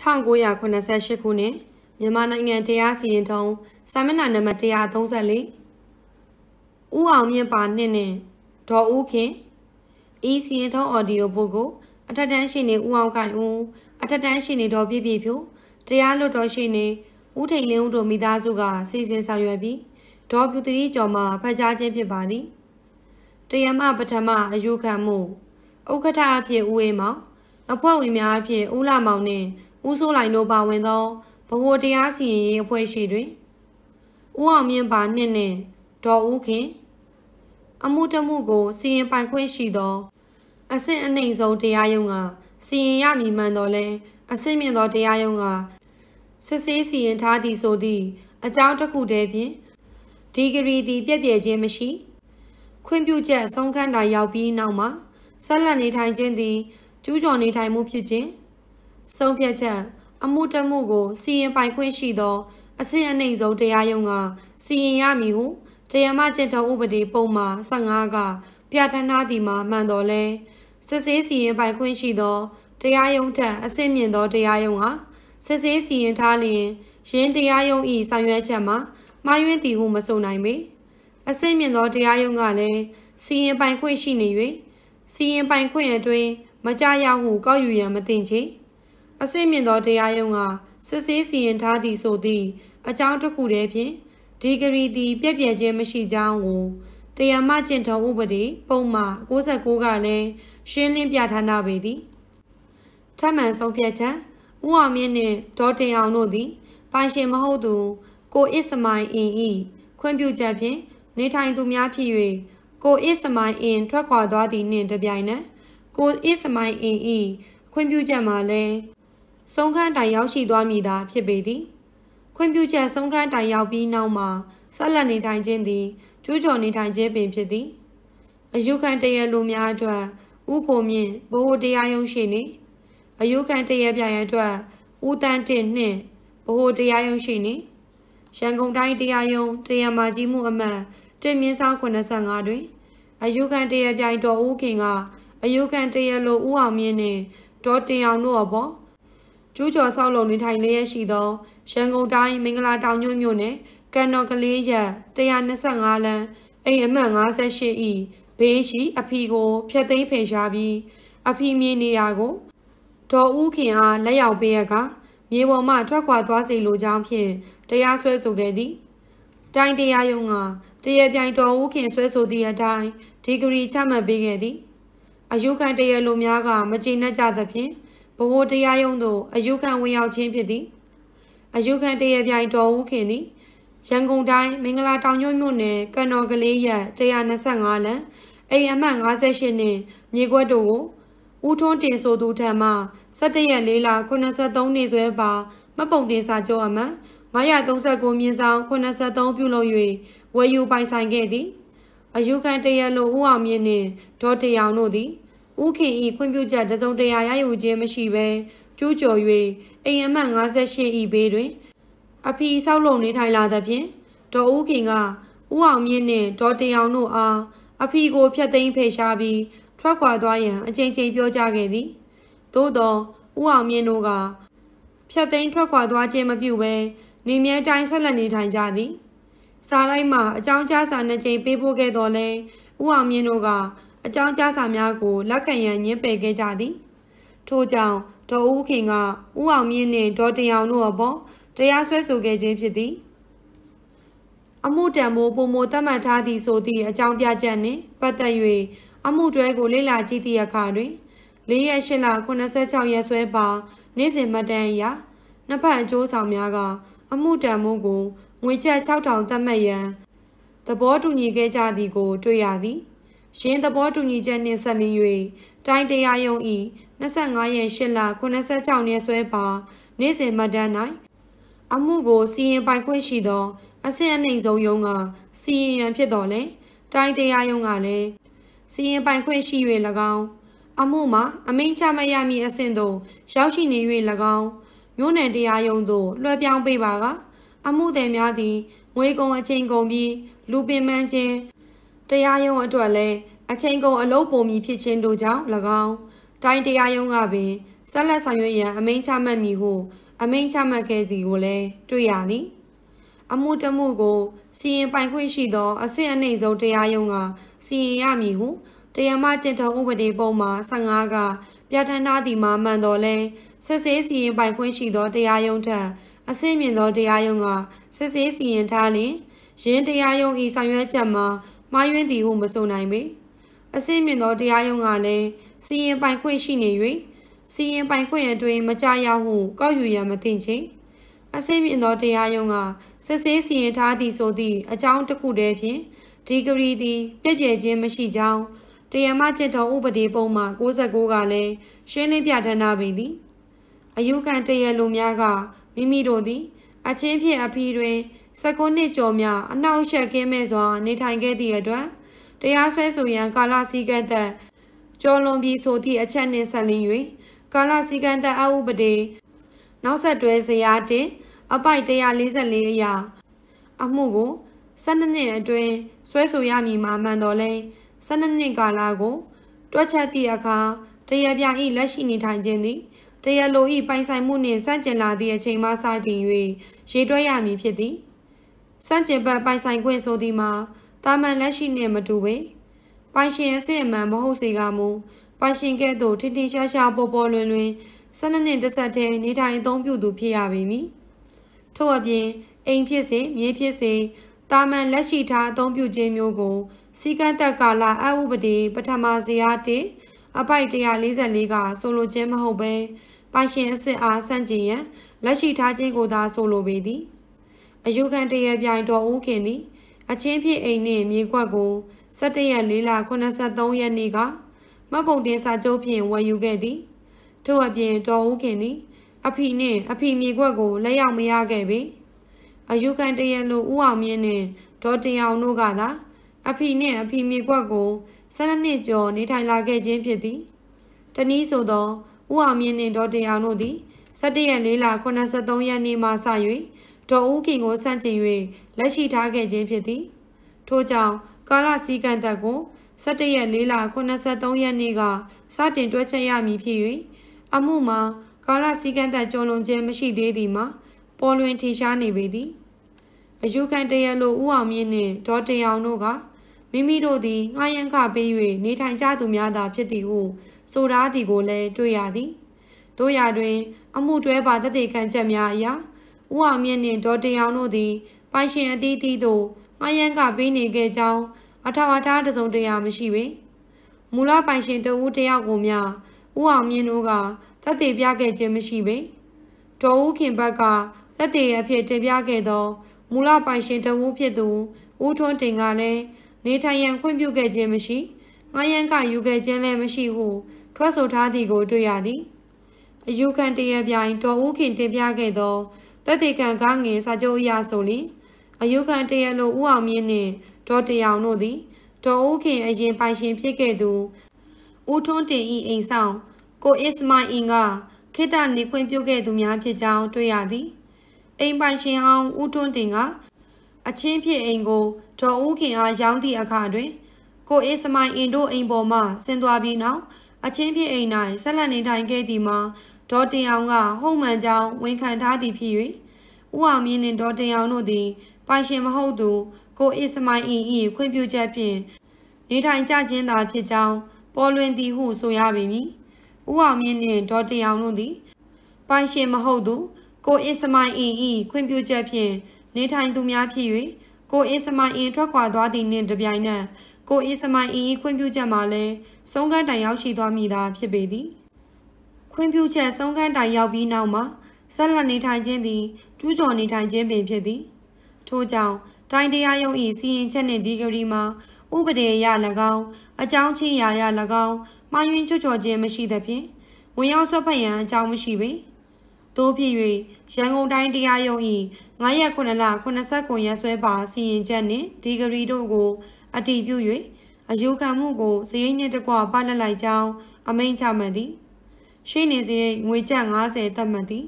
1988ခုနှစ်မြန်မာနိုင်ငံတရားစီရင်ထုံးစာမျက်နှာနံပါတ်134ဦးအောင်မြင့်ပါနှစ်နဲ့ဒေါ်ဦးခင်ဤစီရင်ထုံးအော်ဒီယိုဘုတ်ကိုအထက်တန်းရှိနေဦးအောင်ခိုင်ဦးအထက်တန်းရှိနေဒေါ်ပြည့်ပြည့်ဖြိုတရားလွတ်တော်ရှိနေဦးထိန်လင်းဦးတို့မိသားစုကစီစဉ်ဆောင်ရွက်ပြီးဒေါ်ပြူတရီကျော်မှဖတ်ကြားခြင်းဖြစ်ပါသည်တရားမပထမအယူခံမှုဥက္ကဋ္ဌအဖြစ်ဦးအေးမောင်အဖွဲ့ဝင်များအဖြစ်ဦးလာမောင်နှင့် ဦးစိုးလိုင်တို့ပါဝင်သောဗဟိုတရားစီရင်ရေးအဖွဲ့ရှိတွင်ဦးအောင်မြင့်ပါနှင့်နှင့်ဒေါ်ဦးခင်အမှုတမှုကိုစီရင်ပိုင်ခွင့်ရှိသောအဆင့်အနှိမ်ဆုံးတရားရုံးကစီရင်ရမည်မှန်တော်လဲအဆင့်မြင့်သောတရားရုံးကစစ်ဆေးစီရင်ထားသည်ဆိုသည့်အကြောင်းတစ်ခုတည်းဖြင့်ဒီဂရီသည်ပြည့်ပြည့်ချင်းမရှိ ခွင့်ပြုချက်ဆုံးခန်းတိုင်ရောက်ပြီးနောက်မှာဆက်လက်နေထိုင်ခြင်းသည်ကျူးကျော်နေထိုင်မှုဖြစ်ခြင်း ဆုံးဖြတ်ချက်အမှုတမှုကိုစီရင်ပိုင်ခွင့်ရှိသော အဆင့်အနှိမ်ဆုံးတရားရုံးကစီရင်ရမည်ဟုတရားမကျင့်ထုံးဥပဒေပုံမှာ15ကပြဋ္ဌာန်းထားသည်မှာမှန်တော်လဲစစ်ဆေးစီရင်ပိုင်ခွင့်ရှိသောတရားရုံးထက်အဆင့်မြင့်သောတရားရုံးဟာစစ်ဆေးစီရင်ထားလျင်ရင်းတရားရုံး၏ဆောင်ရွက်ချက်မှာမှားယွင်းသည်ဟုမဆိုနိုင်ပေအဆင့်မြင့်သောတရားရုံးကလည်းစီရင်ပိုင်ခွင့်ရှိနေ၍စီရင်ပိုင်ခွင့်အတွင်းမကြရဟုကောက်ယူရန်မသင့်ချေ အစိမ့်မြင့်သောတရားရုံးကစစ်ဆေးစီရင်ထားသည်ဆိုသည့်အကြောင်းတစ်ခုတည်းဖြင့်ဒီဂရီသည်ပြည့်ပြည့်ချင်းမရှိကြောင်းကိုတရားမကျင့်ထုံးဥပဒေပုံမှန်69ကလည်းရှင်းလင်းပြဋ္ဌာန်းထားပေသည်ထပ်မံဆုံးဖြတ်ချက်ဦးအောင်မြင့်နှင့်ဒေါ်တင်အောင်တို့သည်ပိုင်ရှင်မဟုတ်သူကိုအစ်စမိုင်အင်ဤခွင့်ပြုချက်ဖြင့်နေထိုင်သူများဖြစ်၍ကိုအစ်စမိုင်အင်ထွက်ခွာသွားသည်နှင့်တပြိုင်နက်ကိုအစ်စမိုင်အင်ဤခွင့်ပြုချက်မှာလည်း ဆုံးခန်းတိုင်ရောက်ရှိသွားမည်သာဖြစ်ပေသည်ခွင့်ပြုချက်ဆုံးခန်းတိုင်ရောက်ပြီးနောက်မှာဆက်လက်နေထိုင်ခြင်းသည်ကျူးကျော်နေထိုင်ခြင်းပင်ဖြစ်သည်အယုခံတရလူများအတွက်ဥကိုမြင့်ဘိုးတရားရုံးရှိနေအယုခံတရပြရန်အတွက်ဦးတန်းတင်နှင့်ဘိုးတရားရုံးရှိနေရန်ကုန်တိုင်းတရားရုံးတရားမာကြီးမှုအမှတ်တင်မြင့်ဆောင်85တွင်အယုခံတရပြိုင်တော်ဦးခင်ကအယုခံတရလိုဦးအောင်မြင့်နှင့်ဒေါ်တင်အောင်တို့အပေါ် ကျူးကျော်ဆောက်လုပ်နေထိုင်လျက်ရှိသောရန်ကုန်တိုင်းမင်္ဂလာတောင်ညွန့်မြို့နယ်ကန်တော်ကလေးရက်125လမ်းအိမ်အမှတ်58ဤဘေးရှိအဖီကိုဖျက်သိမ်းဖယ်ရှားပြီးအဖီမြေနေရာကိုဒေါ်ဦးခင်အားလက်ရောက်ပေးရကမြေပေါ်မှထွက်ခွာသွားစေလိုကြောင်းဖြင့်တရားစွဲဆိုခဲ့သည်တိုင်းတရားရုံးကတရားပြိုင်တော်ဦးခင်ဆွဲဆိုသည့်အတိုင်းဒီဂရီချမှတ်ပေးခဲ့သည်အယုခံတရားလိုများကမကျေနပ်ကြသဖြင့် ဗဟိုတရားရုံးသို့အယုခံဝင်ရောက်ခြင်းဖြစ်သည်အယုခံတရားပြိုင်တော်ဦးခင်သည်ရန်ကုန်တိုင်းမင်္ဂလာတောင်ညွန့်မြို့နယ်ကံတော်ကလေးရက်125လမ်းအိမ်အမှတ်58နှင့်မြေခွက်တို့ကိုဦးထွန်းတင်ဆိုသူထံမှ17ရက်4လ83နေ့စွဲပါမပုံတင်စာချုပ်အမှန်939မြင်းဆောင်83ပြုလုပ်၍ဝယ်ယူပိုင်ဆိုင်ခဲ့သည်အယူခံတရလိုဦးအောင်မြင့်နှင့်ဒေါ်တရောင်တို့သည် ဦးခင်ဤခွင့်ပြုချက်တစုံတရာရယူခြင်းမရှိဘဲကျူးကျော်၍အိမ်အမှတ်58ဤဘေးတွင် အဖီဆောက်လုံနေထိုင်လာသဖြင့်ဒေါ်ဦးခင်ကဦးအောင်မြင့်နှင့်ဒေါ်တရောင်တို့အားအဖီကိုဖျက်သိမ်းဖေရှားပြီးထွက်ခွာသွားရန်အကြိမ်ကြိမ်ပြောကြားခဲ့သည်သို့သောဦးအောင်မြင့်တို့ကဖျက်သိမ်းထွက်ခွာသွားခြင်းမပြုဘဲနေမြဲတိုင်းဆက်လက်နေထိုင်ကြသည်စာရိုက်မှာအကြောင်းကြားစာနှစ်ကြိမ်ပေးပို့ခဲ့တော်လဲဦးအောင်မြင့်တို့က အကြောင်းကြားစာများကိုလက်ခံရန်ညှင်းပယ်ခဲ့ကြသည်ထို့ကြောင့်ဒေါ်ဦးခင်ကဦးအောင်မြင့်နှင့်ဒေါ်တင်အောင်တို့အပေါ်တရားစွဲဆိုခဲ့ခြင်းဖြစ်သည်အမှုတံမိုးပုံမသတ်မှတ်ထားသည့်ဆိုသည့်အကြောင်းပြချက်နှင့်ပတ်သက်၍အမှုတွဲကိုလေ့လာကြည့်သည့်အခါတွင်၄ရက်၈လ86ရက်စွဲပါနေ့စဉ်မှတ်တမ်းအရနှစ်ဖက်အကျိုးဆောင်များကအမှုတံမိုးကိုငွေချက်6000သတ်မှတ်ရန်သဘောတူညီခဲ့ကြသည်ကိုတွေ့ရသည် ရင်းသဘောတူညီချက်နှင့်ဆက်လင်း၍တိုင်းတရားရုံး၏25ရက်8လ86ရက်စွဲပါနေ့စဉ်မှတ်တမ်း၌အမှုကိုစီရင်ပိုင်ခွင့်ရှိသော အဆင့်အနှိမ်ဆုံးရုံးကစီရင်ရန်ဖြစ်တော်လဲတိုင်းတရားရုံးကလည်းစီရင်ပိုင်ခွင့်ရှိ၍၎င်းအမှုမှာအမိန့်ချမရမည့်အဆင့်သို့ရောက်ရှိနေ၍၎င်းမြို့နယ်တရားရုံးသို့လွှဲပြောင်းပေးပါက အမှုသည်များသည်ငွေကုန်အချိန်ကုန်ပြီးလူပင်ပန်းခြင်း တရားရုံးအတွက်လည်းအချိန်ကုန်အလုပ်ပုံမီဖြစ်ခြင်းတို့ကြောင့်၎င်းတိုင်းတရားရုံးကပင်ဆက်လက်ဆောင်ရွက်ရန်အမိန့်ချမှတ်မည်ဟုအမိန့်ချမှတ်ခဲ့သည်ကိုလည်းတွေ့ရသည်အမှုတမှုကိုစီရင်ပိုင်ခွင့်ရှိသောအဆင့်အနှိမ့်ဆုံးတရားရုံးကစီရင်ရမည်ဟုတရားမကျင့်တော်ဥပဒေပုံမှာ15ကပြဋ္ဌာန်းထားသည်မှာမှန်တော်လဲစစ်ဆေးစီရင်ပိုင်ခွင့်ရှိသောတရားရုံးထံအဆင့်မြင့်သောတရားရုံးကစစ်ဆေးစီရင်ထားလျင်ရင်းတရားရုံးဤဆောင်ရွက်ချက်မှာ မှားယွင်းသည်ဟုမဆိုနိုင်ပေအဆင့်မြင့်သောတရားရုံးကလည်းစီရင်ပိုင်ခွင့်ရှိနေ၍စီရင်ပိုင်ခွင့်အတွင်းမကြရဟုကောက်ယူရန်မသိချေအဆင့်မြင့်သောတရားရုံးကစစ်ဆေးစီရင်ထားသည်ဆိုသည့်အကြောင်းတစ်ခုတည်းဖြင့်ဒီဂရီသည်ပြည့်ပြည့်ချင်းမရှိကြောင်းတရားမကျင့်တော်ဥပဒေပုံမှာ69ကလည်းရှင်းလင်းပြဋ္ဌာန်းထားပေသည်အယူခံတရလူများကမိမိတို့သည် အချင်းဖြင့်အဖီတွင် 19နှစ်ကျော်များအနှောက်အယှက်ကင်းမဲ့စွာ နေထိုင်ခဲ့သည့်အတွက်တရားစွဲဆိုရန်ကာလစည်းကမ်းသက်ကျော်လွန်ပြီးဆိုသည့်အချက်နှင့်ဆက်လင်း၍ကာလစည်းကမ်းသက်အဥပဒေနောက်ဆက်တွဲဇယားတင်အပိုက်144အရာအမှုကို12နှစ်အတွင်းဆွဲဆိုရမည်မှာမှန်တော်လဲ12နှစ်ကာလကို တွက်ချက်သည့်အခါတရားပြ၏လက်ရှိနေထိုင်ခြင်းသည်တရားလို၏ပိုင်ဆိုင်မှုနှင့်စန့်ကျင်လာသည့်အချိန်မှစတင်၍ရေတွက်ရမည်ဖြစ်သည် စန့်ကျင်ဘက်ပိုင်ဆိုင်ခွင့်ဆိုသည်မှာတာမန်လက်ရှိနှင့်မတူပေပိုင်ရှင်အစစ်အမှန်မဟုတ်စေကမူပိုင်ရှင်ကဲ့သို့ထင်ထင်ရှားရှားပေါ်ပေါ်လွင်လွင်၁၂နှစ်တစ်ဆက်တည်းနေထိုင်အသုံးပြုသူဖြစ်ရပေမည်ထို့အပြင်အိမ်ဖြစ်စေမြေဖြစ်စေတာမန်လက်ရှိထားအသုံးပြုခြင်းမျိုးကိုစီကံတက်ကာလအဥပဒေပထမဇယားတင်အပိုက်144ကဆိုလိုခြင်းမဟုတ်ဘဲပိုင်ရှင်အစစ်အားဆန့်ကျင်ရန်လက်ရှိထားခြင်းကိုသာဆိုလိုပေသည် အယူခံတရပြိုင်တော်ဦးခင်သည်အချင်းဖြစ်အိမ်နှင့်မြေကွက်ကို17ရက်4လ83ရက်နေ့ကမှတ်ပုံတင်စာချုပ်ဖြင့်ဝယ်ယူခဲ့သည်ထို့အပြင်တော်ဦးခင်သည် အဖီနှင့်အဖီမြေကွက်ကိုလက်ရောက်မရခဲ့ပေအယူခံတရလိုဦးအောင်မြင့်နှင့်ဒေါ်တင်အောင်တို့ကသာအဖီနှင့်အဖီမြေကွက်ကို12နှစ်ကျော်နေထိုင်လာခဲ့ခြင်းဖြစ်သည်တနည်းဆိုသောဦးအောင်မြင့်နှင့်ဒေါ်တင်အောင်တို့သည်17ရက်4လ83ရက်နေ့မှစ၍ ဒေါ်ဦးခင်ကိုစန့်ကျင်၍လက်ရှိထားခဲ့ခြင်းဖြစ်သည်ထို့ကြောင့်ကာလစည်းကမ်းသက်ကို17ရက်4လ83ရက်နေ့ကစတင်တွဲချက်ရမည်ဖြစ်၍အမှုမှာကာလစည်းကမ်းသက်ကျော်လွန်ခြင်းမရှိသေးသည်မှာပေါ်လွင်ထင်ရှားနေပေသည်အယူခံတရလိုဦးအောင်မြင့်နှင့်ဒေါ်တင်အောင်တို့ကမိမိတို့သည်ငှားရမ်းခပေး၍နေထိုင်ကြသူများသာဖြစ်သည်ဟုဆိုထားသည်ကိုလည်းတွေ့ရသည်တို့ရာတွင် အမှုတွဲပါတသက်ခံချက်များအရာ ဦးအောင်မြင့်နှင့်ဒေါ်တင်အောင်တို့သည်ပိုင်ရှင်အသီးသီးသို့ငှားရမ်းခပေးနေခဲ့ကြောင်းအထောက်အထားတစုံတရာမရှိပေမူလပိုင်ရှင်တဦးတယောက်ကိုမျှဦးအောင်မြင့်တို့ကသက်သေပြခဲ့ခြင်းမရှိပေဒေါ်ဦးခင်ဘက်ကသက်သေအဖြစ်တင်ပြခဲ့သောမူလပိုင်ရှင်တဦးဖြစ်သူဦးထွန်းတင်ကလည်းနေထိုင်ရန်ခွင့်ပြုခဲ့ခြင်းမရှိငှားရမ်းကယူခဲ့ခြင်းလည်းမရှိဟုထွက်ဆိုထားသည်ကိုတွေ့ရသည်အယူခံတရပြိုင်ဒေါ်ဦးခင်တင်ပြခဲ့သော တက်တေခံကားငယ်စာချုပ်အရဆိုလျင်အယူခံတရလိုဦးအောင်မြင့်နှင့်ဒေါ်တရောင်တို့သည်ဒေါ်ဦးခင်အရင်ပိုင်ရှင်ဖြစ်ခဲ့သူဦးထွန်းတင်ဤအိမ်ဆောင်ကိုအစ္စမိုင်အင်ကခိတ္တနေခွင့်ပြုခဲ့သူများဖြစ်ကြောင်းတွေ့ရသည်အိမ်ပိုင်ရှင်ဟောင်းဦးထွန်းတင်ကအချင်းဖြစ်အိမ်ကိုဒေါ်ဦးခင်အားရောင်းသည့်အခါတွင်ကိုအစ္စမိုင်အင်တို့အိမ်ပေါ်မှဆင်းသွားပြီးနောက်အချင်းဖြစ်အိမ်၌ဆက်လက်နေထိုင်ခဲ့သည်မှာ ဒေါ်တင်အောင်ကဟုတ်မှန်ကြောင်းဝန်ခံထားသည်ဖြစ်၍ဦးအောင်မြင့်နှင့်ဒေါ်တင်အောင်တို့သည်ပိုင်ရှင်မဟုတ်သူကိုအစ္စမိုင်အင်၏ခွင့်ပြုချက်ဖြင့်နေထိုင်ကြခြင်းသာဖြစ်ကြောင်းပေါ်လွင်သည်ဟုဆိုရပေမည်။ဦးအောင်မြင့်နှင့်ဒေါ်တင်အောင်တို့သည်ပိုင်ရှင်မဟုတ်သူကိုအစ္စမိုင်အင်၏ခွင့်ပြုချက်ဖြင့်နေထိုင်သူများဖြစ်၍ကိုအစ္စမိုင်အင်ထွက်ခွာသွားသည်နှင့်တပြိုင်နက်ကိုအစ္စမိုင်အင်၏ခွင့်ပြုချက်မှာလည်းဆုံးခန်းတိုင်ရောက်ရှိသွားမိသာဖြစ်ပေသည်။ ခွင့်ပြုချက်ဆုံးခန်းတိုင်ရောက်ပြီးနောက်မှာဆက်လက်နေထိုင်ခြင်းသည်ကျူးကျော်နေထိုင်ခြင်းပင်ဖြစ်သည်။ထို့ကြောင့်တိုင်းတရားရုံး၏စီရင်ချက်နှင့်ဒီဂရီမှာဥပဒေအရ၎င်းအကြောင်းချင်းရာရ၎င်းမှားယွင်းချွတ်ချော်ခြင်းမရှိသဖြင့်ဝင်ရောက်ဆွတ်ဖက်ရန်အကြောင်းမရှိပေသို့ဖြစ်၍ရန်ကုန်တိုင်းတရားရုံး၏9ရက်9လ89ရက်စွဲပါစီရင်ချက်နှင့်ဒီဂရီတို့ကိုအတည်ပြု၍အယူခံမှုကိုစရိတ်နှင့်တကွပါလက်လိုက်ကြောင်းအမိန့်ချမှတ်သည် ရှိနေစရိတ်ငွေကျပ်90သတ်မှတ်သည်